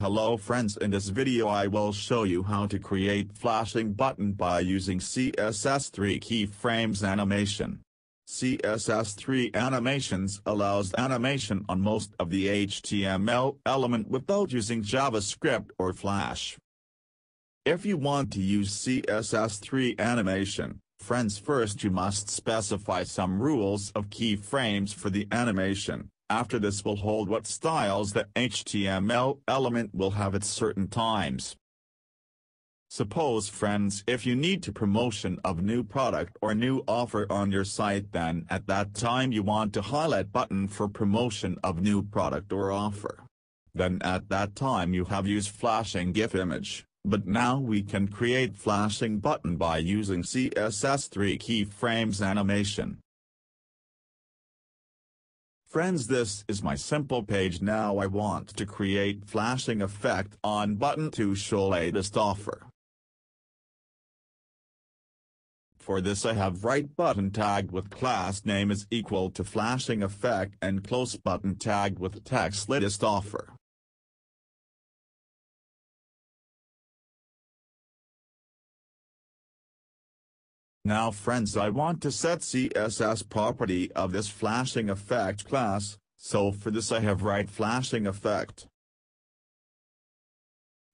Hello friends in this video I will show you how to create flashing button by using CSS3 keyframes animation. CSS3 animations allows animation on most of the HTML element without using JavaScript or Flash. If you want to use CSS3 animation, friends first you must specify some rules of keyframes for the animation. After this will hold what styles the HTML element will have at certain times. Suppose friends if you need to promotion of new product or new offer on your site then at that time you want to highlight button for promotion of new product or offer. Then at that time you have used flashing GIF image, but now we can create flashing button by using CSS3 keyframes animation. Friends this is my simple page now I want to create flashing effect on button to show latest offer. For this I have write button tagged with class name is equal to flashing effect and close button tagged with text latest offer. Now friends I want to set CSS property of this flashing effect class, so for this I have write flashing effect.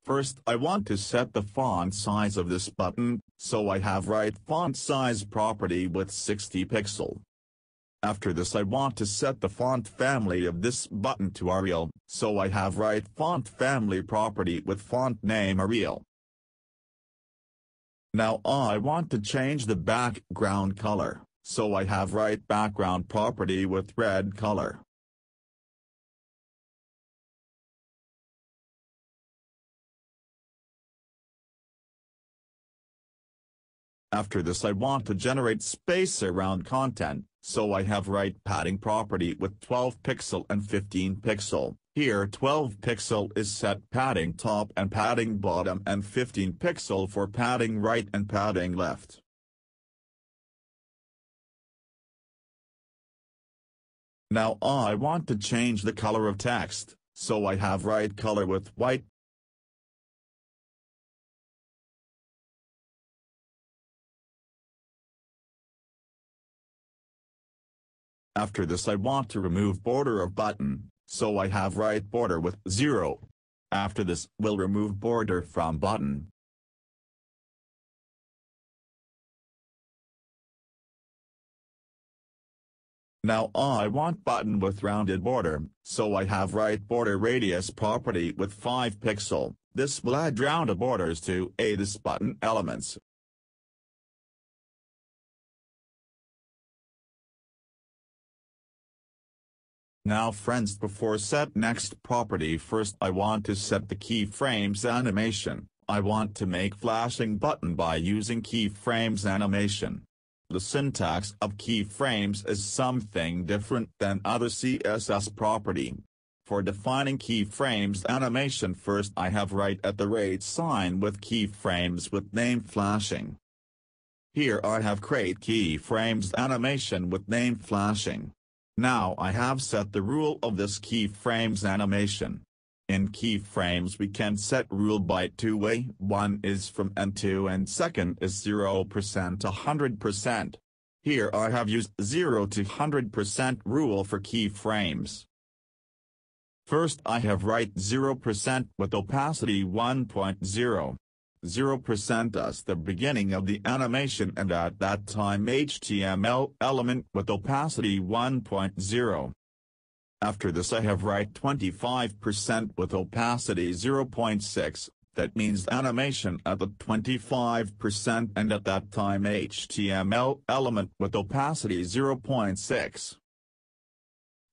First I want to set the font size of this button, so I have write font size property with 60 pixel. After this I want to set the font family of this button to Arial, so I have write font family property with font name Arial. Now I want to change the background color, so I have write background property with red color. After this I want to generate space around content, so I have write padding property with 12 pixel and 15 pixel. Here 12 pixel is set padding top and padding bottom and 15 pixel for padding right and padding left. Now I want to change the color of text, so I have write color with white. After this I want to remove border of button, so I have write border with 0. After this, we'll remove border from button. Now I want button with rounded border, so I have write border radius property with 5 pixel, this will add rounded borders to a this button elements. Now friends before set next property first I want to set the keyframes animation, I want to make flashing button by using keyframes animation. The syntax of keyframes is something different than other CSS property. For defining keyframes animation first I have write at the rate sign with keyframes with name flashing. Here I have create keyframes animation with name flashing. Now I have set the rule of this keyframes animation. In keyframes we can set rule by two way, one is from and two and second is 0% to 100%. Here I have used 0 to 100% rule for keyframes. First I have write 0% with opacity 1.0. 0% as the beginning of the animation and at that time HTML element with opacity 1.0. After this I have write 25% with opacity 0.6, that means animation at the 25% and at that time HTML element with opacity 0.6.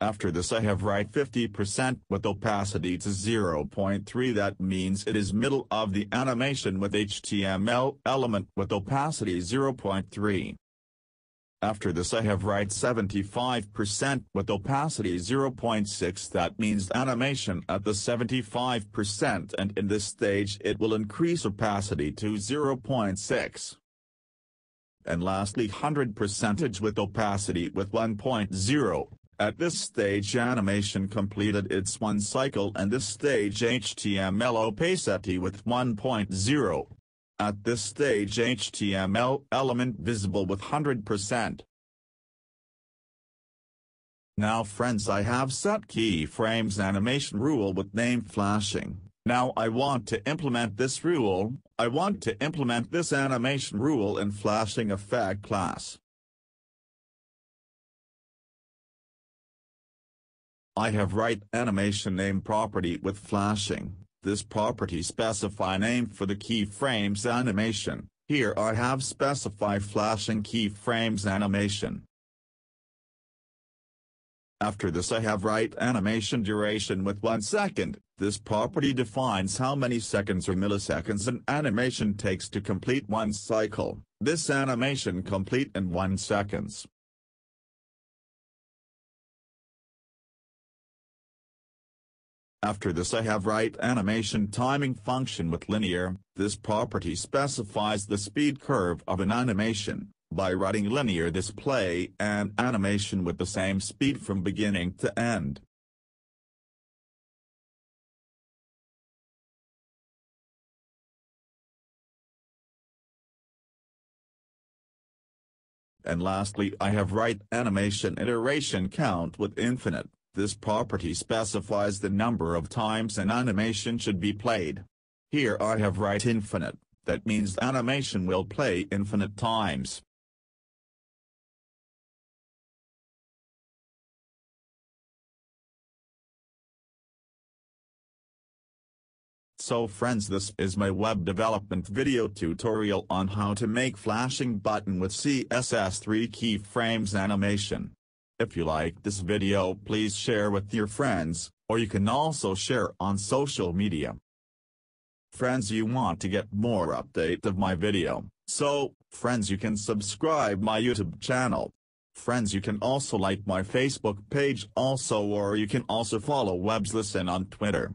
After this I have write 50% with opacity to 0.3 that means it is middle of the animation with HTML element with opacity 0.3. After this I have write 75% with opacity 0.6 that means animation at the 75% and in this stage it will increase opacity to 0.6. And lastly 100% with opacity with 1.0 At this stage animation completed its one cycle and this stage HTML opacity with 1.0. At this stage HTML element visible with 100%. Now friends I have set keyframes animation rule with name flashing. Now I want to implement this rule, I want to implement this animation rule in flashing effect class. I have write animation name property with flashing. This property specify name for the keyframes animation. Here I have specify flashing keyframes animation. After this I have write animation duration with 1 second. This property defines how many seconds or milliseconds an animation takes to complete one cycle. This animation complete in 1 seconds. After this I have write animation timing function with linear, this property specifies the speed curve of an animation, by writing linear display and animation with the same speed from beginning to end. And lastly I have write animation iteration count with infinite. This property specifies the number of times an animation should be played. Here I have write infinite, that means animation will play infinite times. So friends this is my web development video tutorial on how to make flashing button with CSS3 keyframes animation. If you like this video please share with your friends, or you can also share on social media. Friends you want to get more update of my video, so, friends you can subscribe my YouTube channel. Friends you can also like my Facebook page also or you can also follow Webslesson on Twitter.